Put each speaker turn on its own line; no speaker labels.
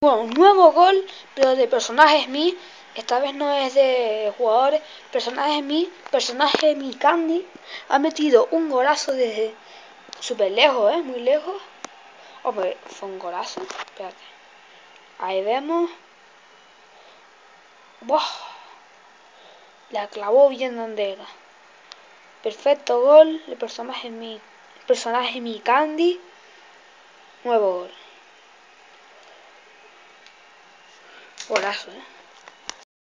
Bueno, un nuevo gol, pero de personajes mí. Esta vez no es de jugadores, personajes mí. Personaje mi Candy ha metido un golazo desde súper lejos, ¿eh? Muy lejos. Hombre, fue un golazo. Espérate. Ahí vemos. ¡Buah! La clavó bien donde era. Perfecto gol. El personaje mi. personaje mi Candy. Nuevo gol. Golazo, ¿eh?